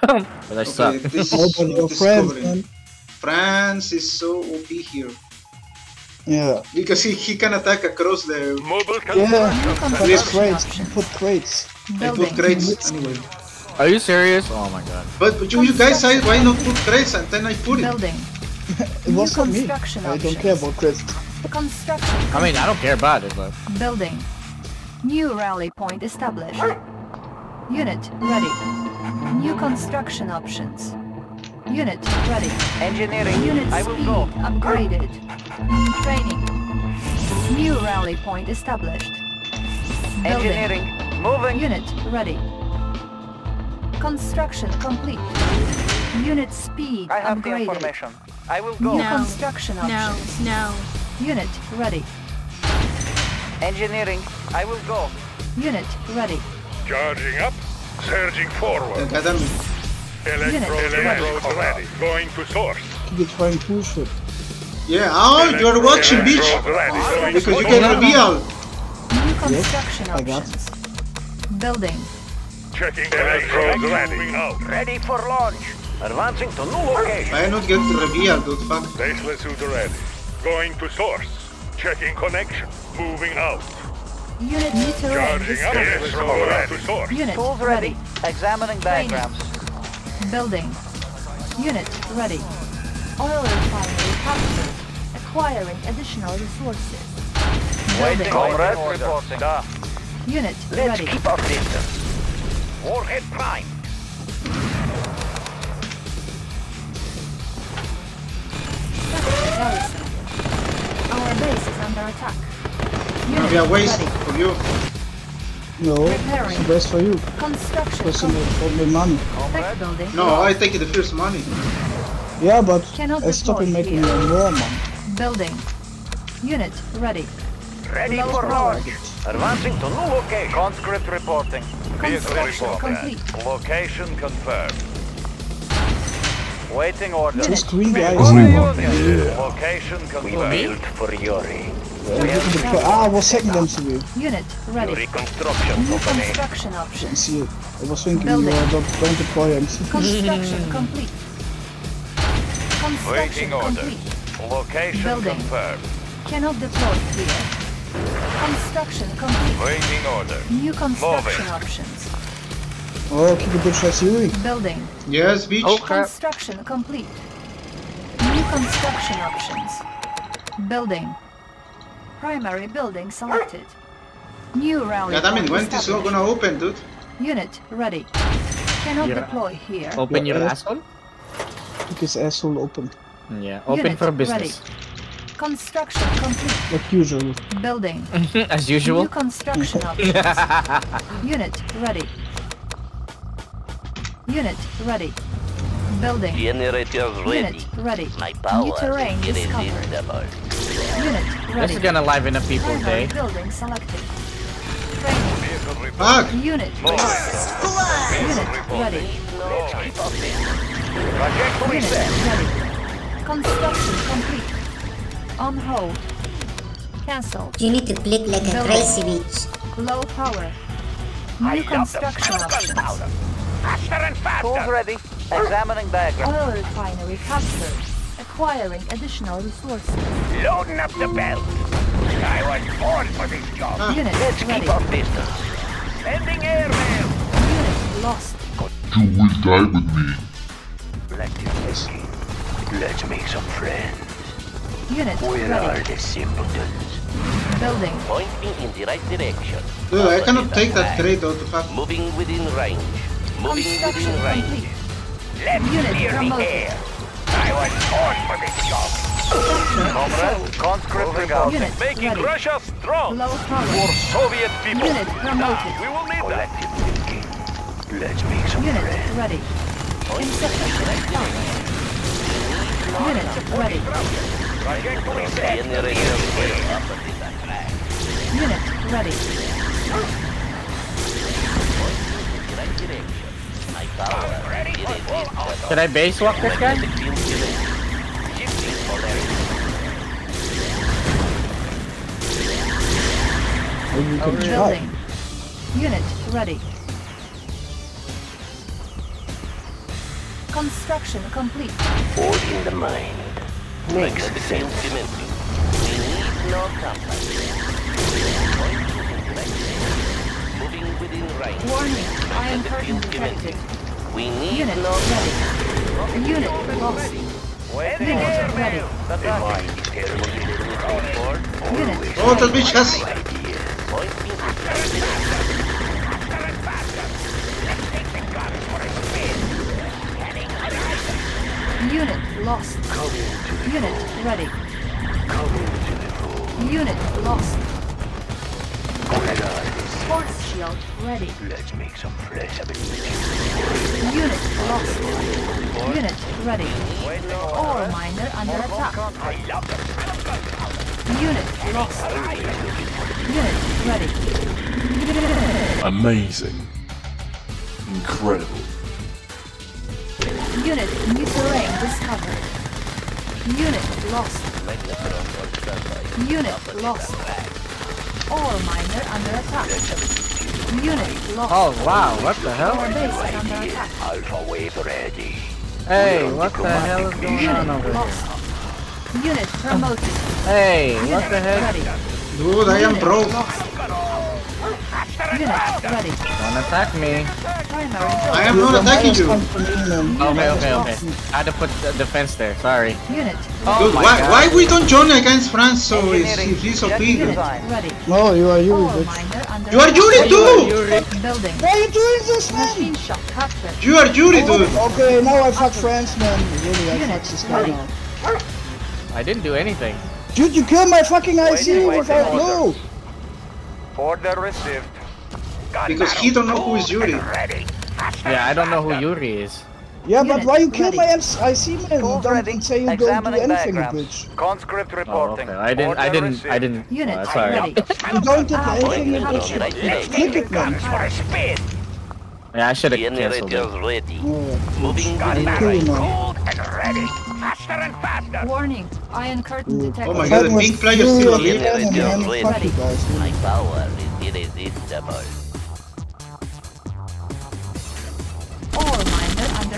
but I suck. Okay, this Open is your friends, discovering. man. France is so OP here Yeah. because he, he can attack across the. Mobile Yeah. construction Put crates. Put crates. I put crates anyway. Are you serious? Oh my god. But, but you, you guys say why not put crates and then I put it. Building. It was New not me. construction I don't care about crates. Construction. I mean, I don't care about it, but Building. New rally point established. Unit ready. New construction options. Unit ready. Engineering, Unit I will speed go. upgraded. Training. New rally point established. Building. Engineering, moving. Unit ready. Construction complete. Unit speed I have the upgraded. information. I will New go. No. construction No, options. no. Unit ready. Engineering, I will go. Unit ready. Charging up. Surging forward. goddamn it. Electro ready. Going to source. Keep it trying push it. Yeah, oh, you're watching, bitch! Ready. Going Because you to can source. reveal! New construction I got options. Building. Checking electrodes ready. Moving out. Ready for launch. Advancing to new location. I not get the reveal, dude, fuck. Baseless suit ready. Going to source. Checking connection. Moving out. Unit new terrain Charging up. discovered. Ready. Unit Tools ready. ready. Examining Training. diagrams. Building. Unit ready. Oil refinery captured. Acquiring additional resources. Waiting Building. Comrade reporting. Da. Unit Let's ready. keep our distance. Warhead prime. Garrison. Our base is under attack. Unit Maybe a waste for you. No, Preparing. it's the best for you. Construction Because you complete. money. No, I take the first money. Yeah, but Cannot I stop in making here. more money. Building. Unit ready. Ready Low for launch. Advancing to new location. Conscript reporting. Construction complete. Location confirmed. Waiting order. This green guy For is the look Location We confirmed. built for Yuri. at the Ah, I was second them to you. Unit ready. Construction New construction options. See it. I was thinking Building. you uh, don't, don't deploy him. Construction complete. Construction Waiting order. complete. Location Building. confirmed. Cannot deploy here. Construction complete. Waiting order. New construction Moving. options. Oh, keep it bitch as you. Building. Yes, bitch. oh crap. Construction complete. New construction options. Building. Primary building selected. New round. God, I mean, point when this all gonna open, dude? Unit ready. Cannot Yeah. deploy here. Open your Yeah. asshole. Keep his asshole open. Yeah, open Unit for ready. business. Construction complete. Like usual. Building. As usual. New construction options. Unit ready. Unit ready. Building. Generators ready. Unit ready. My power New terrain is discovered. irresistible. Unit ready. This is gonna liven up people's day. building selected. Training. Fuck! Unit Unit ready. Trajectory Unit ready. Construction complete. On hold. Cancel. You need to click like a crazy bitch. Low power. New construction options. Faster and faster. Tools ready. Examining diagram. Oil refinery captured. Acquiring additional resources. Loading up the belt. I was born for this job. Unit Let's ready. keep our distance. Sending airmail. Unit lost. You will die with me. Let's Let's make some friends. Unit Where are the simpletons? Building. Point me in the right direction. Dude, I cannot take that crate, out the fuck? Moving within range. Moving Construction within range. complete. Let's Unit clear the air. I was born for this job. Comrade, conscript. Unit Making ready. Russia strong. For. Soviet people. Unit promoted. We will need that. Let's make some Unit friends. ready. Funds. Unit ready. Generators ready. Unit ready. Should I base walk this guy? Magnetic field given. Shifting polarity. Maybe you can try. Building. Unit ready. Construction complete. Forging the mind. Magnetic field commencing. We need no compass. Within range. Warning. Iron Magnetic curtain detected. We need Unit no ready. Unit lost. Waiting Unit order. ready. Attacking. Unit Oh, that bitch has. Point to Unit lost. Unit ready. Unit lost. Force shield ready. Let's make some fresh of it. Unit lost. Unit ready. Ore miner under attack. Unit lost. Unit ready. Amazing. Incredible. Unit new terrain discovered. Unit lost. Unit lost. Ore miner under attack. Unit lost. Oh wow, what the hell? base is under attack. Alpha wave ready. Hey, what the hell is going on Unit over here? lost. Unit promoted. Hey, what the heck? ready. Dude, I am broke. Unit ready. Don't attack me. I am not attacking you. come from me, man. Okay, okay, okay. I had to put the defense there. Sorry. Unit. Oh Dude, my why, God. why we don't join against France so it's, Engineering. he's OP? Unit ready. No, you are you, Ore bitch. Miner under You are attack. Yuri too! Building. Why are you doing this, Machine man? captured. You are Yuri, oh, dude. Okay, now I fuck France, man. Really, I fuck this guy now. I didn't do anything. Dude, you killed my fucking IC Waiting, waiting, without no. Order received. Because he don't know who is Yuri. Yeah, I don't know who Yuri is. Yeah, but why you killed my ready. MC IC, man? You Tools don't ready. say you don't do anything, diagrams. bitch. Conscript reporting. Oh, okay. I didn't. I didn't. I didn't. Uh, Unit Oh, sorry. ready. You don't do anything, you Point just to right range. click it, man. Yeah, I should have canceled Generators it. ready. Yeah, Moving I'll within kill you range. now. Warning. Iron curtain detected. Oh my God, the That was big player still Yuri alive. Ready. Fuck you guys, My power is irresistible.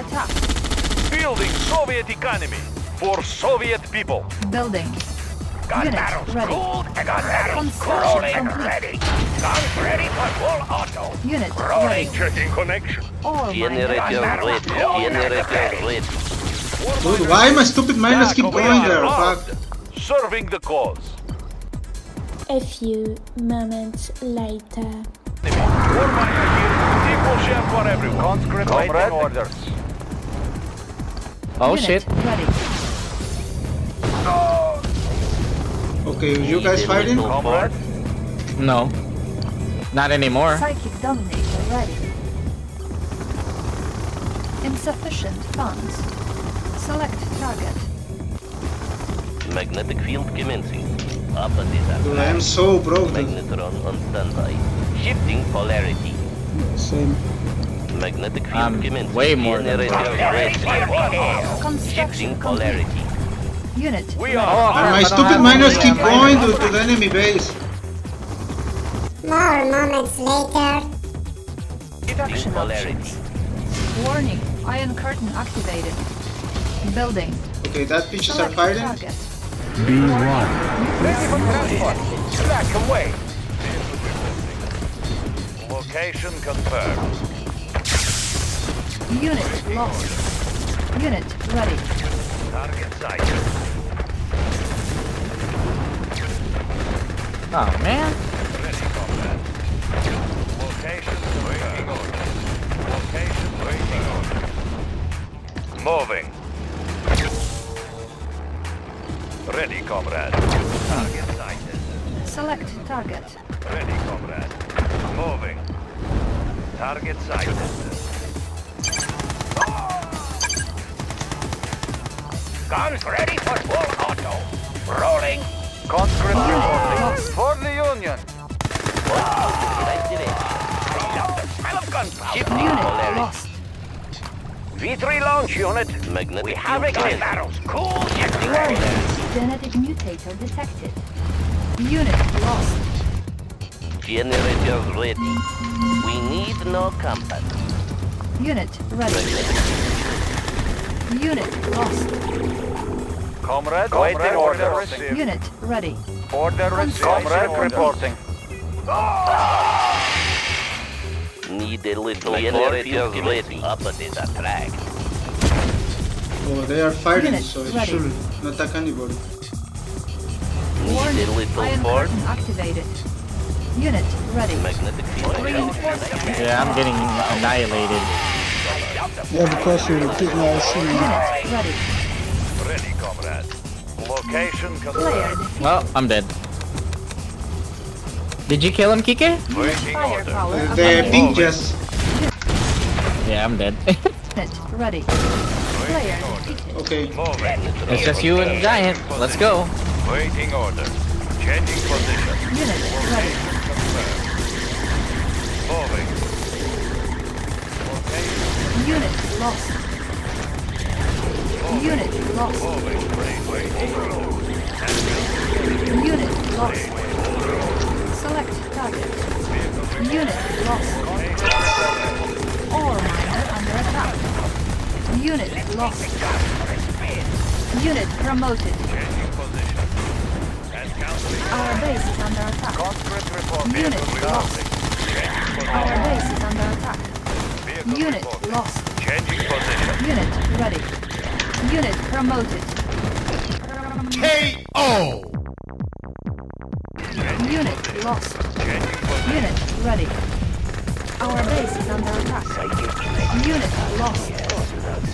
Attack. Building Soviet economy for Soviet people. Building. Gun Unit barrels ready. cooled. Gun barrels Construction rolling complete. ready. Guns ready for full auto. Unit Rolling ready. checking connection. Ore miner Generator under ready. Generator ready. Dude, why my stupid miners keep going there? Fuck. Serving the cause. A few moments later. War miner here. Equal share for everyone. Conscript waiting orders. Oh Unit shit. Ready. Okay, you guys fighting? No. Not anymore. Psychic dominator ready. Insufficient funds. Select target. Magnetic field commencing. Opposite Dude, I am so broke. dude. Magnetron on standby. Shifting polarity. Same. Magnetic field I'm way more than Generator. Shifting Construction polarity. Unit We are. And my stupid miners keep going to, to the enemy base. More moments later. Shifting Construction polarity. Warning. Iron curtain activated. Building. Okay, that bitches are Select fighting. target. Ready for transport. Back away. Location confirmed. Unit lost. Unit ready. Target sighted. Oh man. Ready, comrade. Location waiting order. Location waiting order. Moving. Ready, comrade. Target sighted. Select target. Ready, comrade. Moving. Target sighted. Guns ready for full auto. Rolling. Conscript oh. reporting. lost. For the Union. Right direction. Smell of gunpowder. Shifting Unit lost. V3 launch unit. Magnetic We have field gun barrels. Cool. Shifting Warning. Genetic mutator detected. Unit lost. Generators ready. We need no compass. Unit ready. Unit lost. Comrade, waiting order received. Unit ready. Order received. Comrade reporting. Need a little generators ready. Up at this track. Oh, they are fighting, Unit so it ready. shouldn't attack anybody. Need a little Iron force. activated. Unit ready. Magnetic field. Yeah, I'm getting annihilated. Yeah, because you keep my IC. Ready. Ready, comrade. Location confirmed. Well, I'm dead. Did you kill him, Kike? Waiting order. Firepower Uh, the available. pink just. Yeah, I'm dead. Ready. Player. Okay. It's just you and Giant. Let's go. Waiting order. Changing position. Unit ready. Lost. Unit lost. Unit lost. Select target. Unit lost. Ore miner under attack. Unit lost. Unit promoted. Our base is under attack. Unit lost. Our base is under attack. Unit lost. Changing position. Unit ready. Unit promoted. KO! Unit lost. Changing position. Unit ready. Our base is under attack. Unit lost.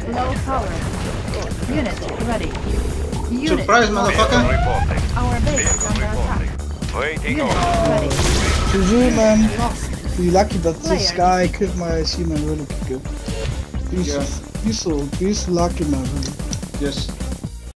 Low power. Unit ready. Unit Surprise, lost. motherfucker. Our base is under attack. Waiting Unit order. ready. GG, man. Lost. Be lucky that this guy killed my IC, man. Really good. He's, Yeah. so, he's lucky, man. Yes.